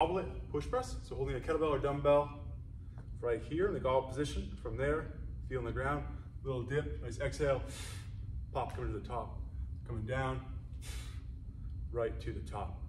Goblet push press. So holding a kettlebell or dumbbell right here in the goblet position. From there, feel on the ground, little dip, nice exhale, pop coming to the top, coming down, right to the top.